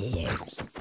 Huh?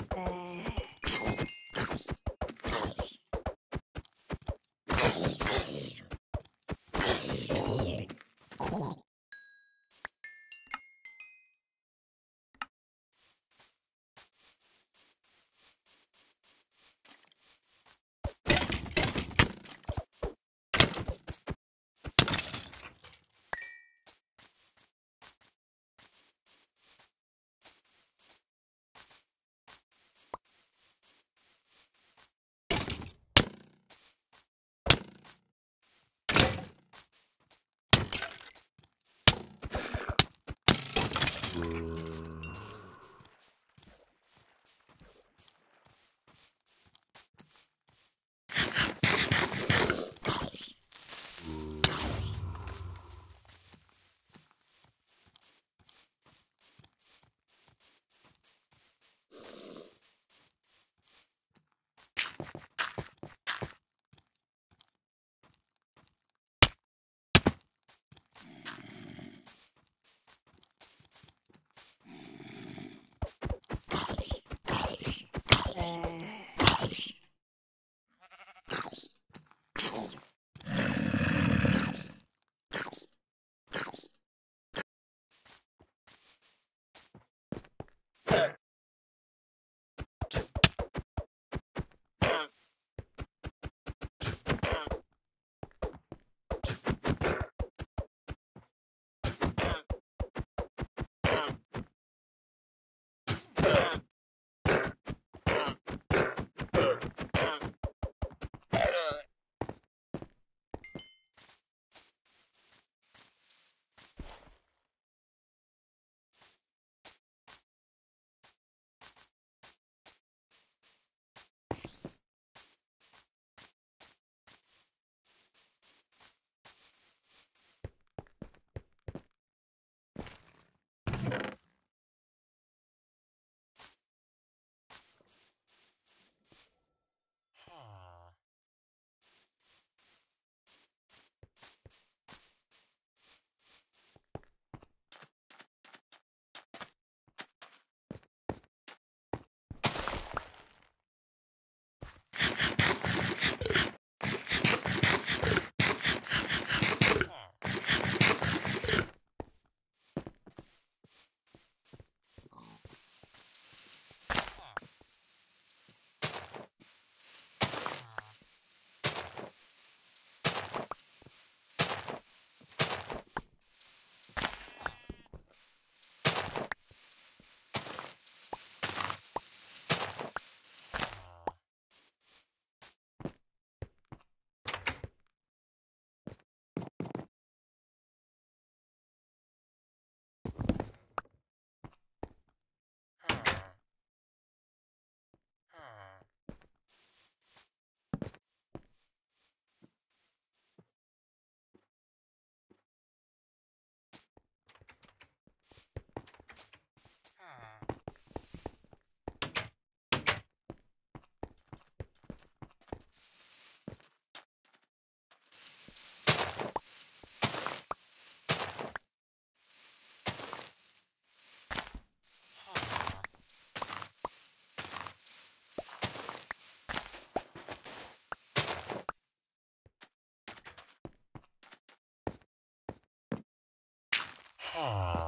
Huh.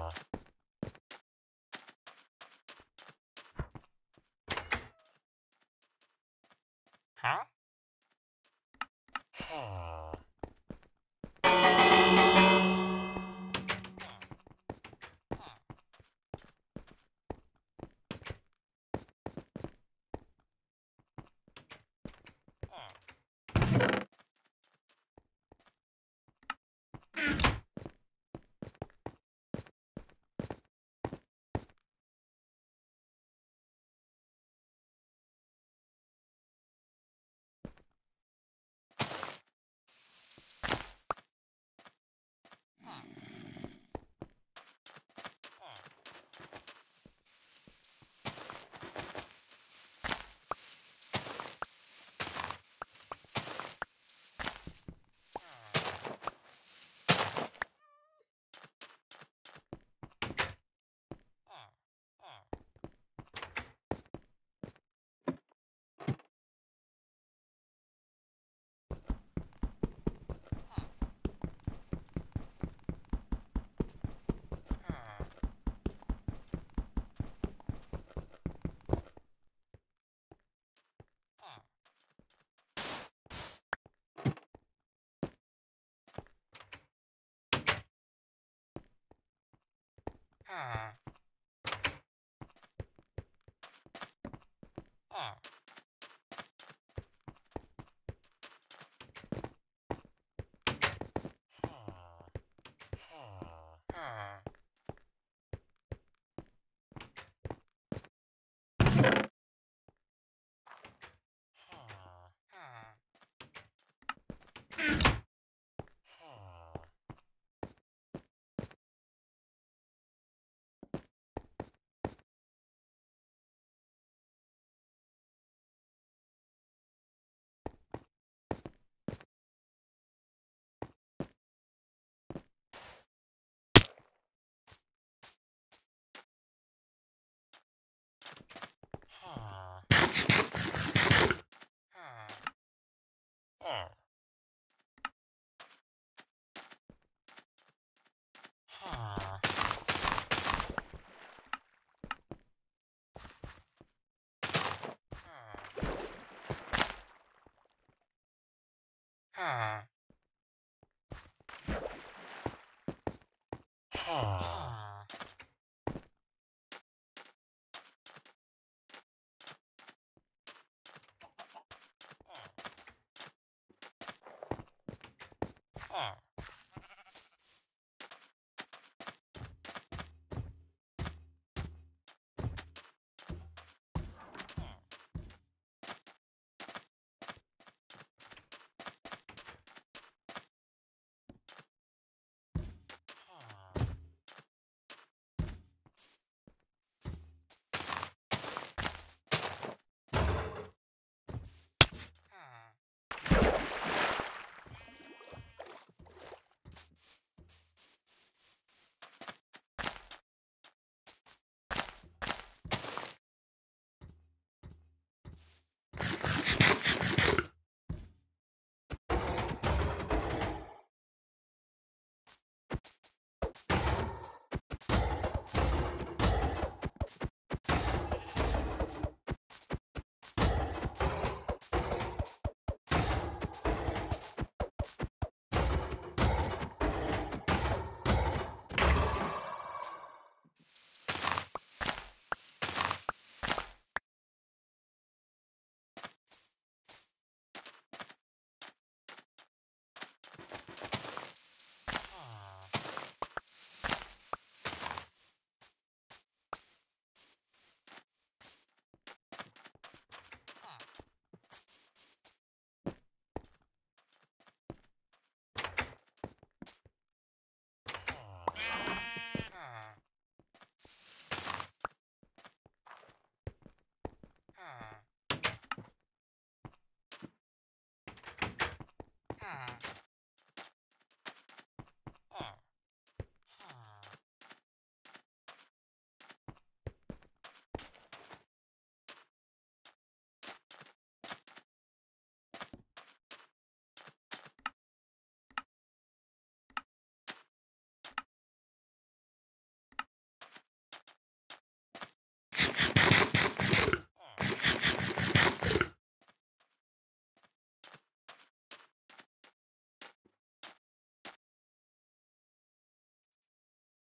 Ah. Ha.